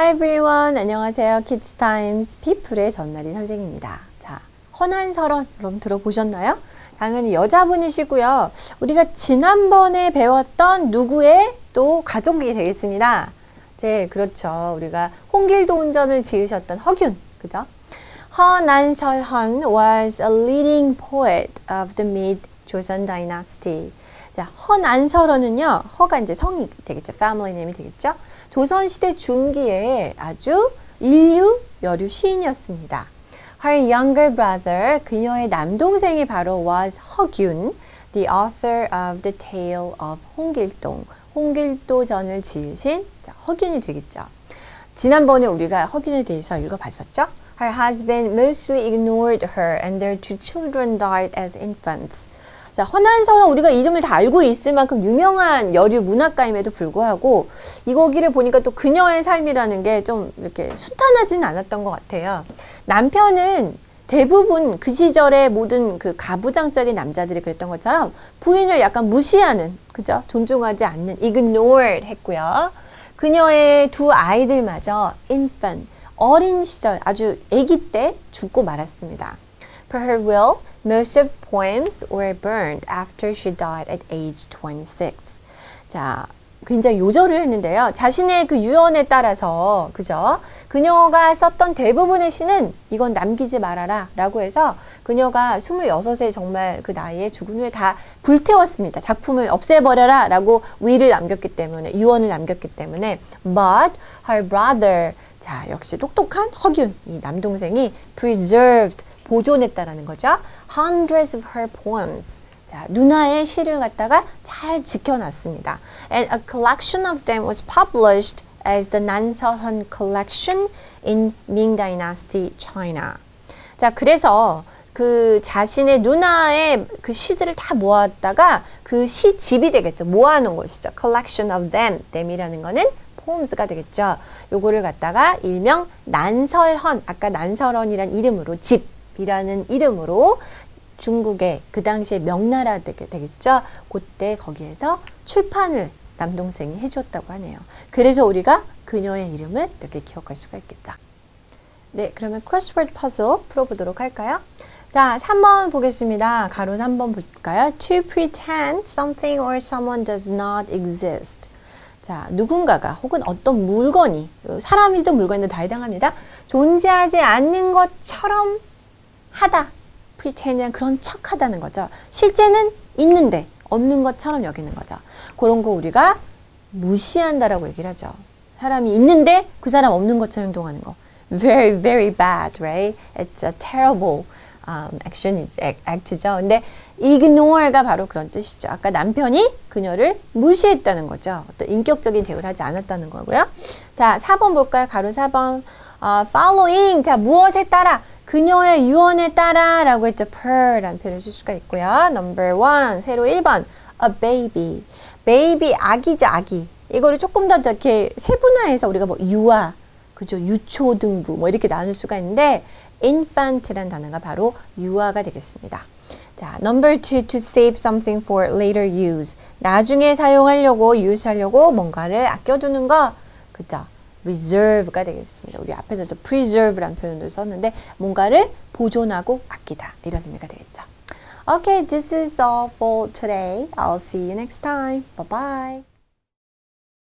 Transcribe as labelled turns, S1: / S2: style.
S1: Hi everyone. 안녕하세요. Kids Times 피플의 전나리 선생입니다. 자, 헌한설원 여러분 들어보셨나요? 당연히 여자분이시고요. 우리가 지난번에 배웠던 누구의 또 가족이 되겠습니다. 네, 그렇죠. 우리가 홍길도 운전을 지으셨던 허균, 그죠? 허난설헌 was a leading poet of the mid-Joseon dynasty. 자, 허난설헌은요, 허가 이제 성이 되겠죠. family name이 되겠죠. 조선 시대 중기에 아주 인류 여류 시인이었습니다. Her younger brother, 그녀의 남동생이 바로 was 허균, the author of the tale of 홍길동. 홍길도전을 지으신 자, 허균이 되겠죠. 지난번에 우리가 허균에 대해서 읽어봤었죠. Her husband mostly ignored her and their two children died as infants. 자, 허난설은 우리가 이름을 다 알고 있을 만큼 유명한 여류 문학가임에도 불구하고 이 거기를 보니까 또 그녀의 삶이라는 게 좀 이렇게 순탄하진 않았던 것 같아요. 남편은 대부분 그 시절의 모든 그 가부장적인 남자들이 그랬던 것처럼 부인을 약간 무시하는, 그죠? 존중하지 않는, ignored 했고요. 그녀의 두 아이들마저 infant, 어린 시절, 아주 아기 때 죽고 말았습니다. Per her will, most of poems were burned after she died at age 26. 자, 굉장히 요절을 했는데요. 자신의 그 유언에 따라서, 그죠? 그녀가 썼던 대부분의 시는 이건 남기지 말아라 라고 해서 그녀가 26세 정말 그 나이에 죽은 후에 다 불태웠습니다. 작품을 없애버려라 라고 위를 남겼기 때문에, 유언을 남겼기 때문에. But her brother, 자, 역시 똑똑한 허균, 이 남동생이 preserved, 보존했다라는 거죠. Hundreds of her poems. 자, 누나의 시를 갖다가 잘 지켜놨습니다. And a collection of them was published as the Nanseohan collection in Ming Dynasty China. 자, 그래서 그 자신의 누나의 그 시들을 다 모았다가 그 시집이 되겠죠. 모아놓은 것이죠. collection of them. them이라는 거는 포음스가 되겠죠. 요거를 갖다가 일명 난설헌, 아까 난설헌이란 이름으로 집 이라는 이름으로 중국의 그 당시에 명나라 되겠죠. 그때 거기에서 출판을 남동생이 해줬다고 하네요. 그래서 우리가 그녀의 이름을 이렇게 기억할 수가 있겠죠. 네, 그러면 crossword puzzle 풀어보도록 할까요? 자, 3번 보겠습니다. 가로 3번 볼까요? To pretend something or someone does not exist. 자, 누군가가 혹은 어떤 물건이, 사람이든 물건이든 다 해당합니다. 존재하지 않는 것처럼 하다. pretend은 그런 척 하다는 거죠. 실제는 있는데 없는 것처럼 여기는 거죠. 그런 거 우리가 무시한다라고 얘기를 하죠. 사람이 있는데 그 사람 없는 것처럼 행동하는 거. Very, very bad, right? It's a terrible um, action, act죠. 근데 ignore가 바로 그런 뜻이죠. 아까 남편이 그녀를 무시했다는 거죠. 어떤 인격적인 대우를 하지 않았다는 거고요. 자, 4번 볼까요? 가로 4번. 어, following. 자, 무엇에 따라? 그녀의 유언에 따라 라고 했죠. per라는 표현을 쓸 수가 있고요. number one, 새로 1번. a baby. baby, 아기죠, 아기. 이거를 조금 더 이렇게 세분화해서 우리가 뭐 유아, 그죠? 유초등부 뭐 이렇게 나눌 수가 있는데 infant라는 단어가 바로 유아가 되겠습니다. 자, number two, to save something for later use. 나중에 사용하려고, 유스하려고 뭔가를 아껴두는 거. 그죠? reserve가 되겠습니다. 우리 앞에서도 preserve라는 표현도 썼는데 뭔가를 보존하고 아끼다 이런 의미가 되겠죠. Okay, this is all for today. I'll see you next time. Bye bye.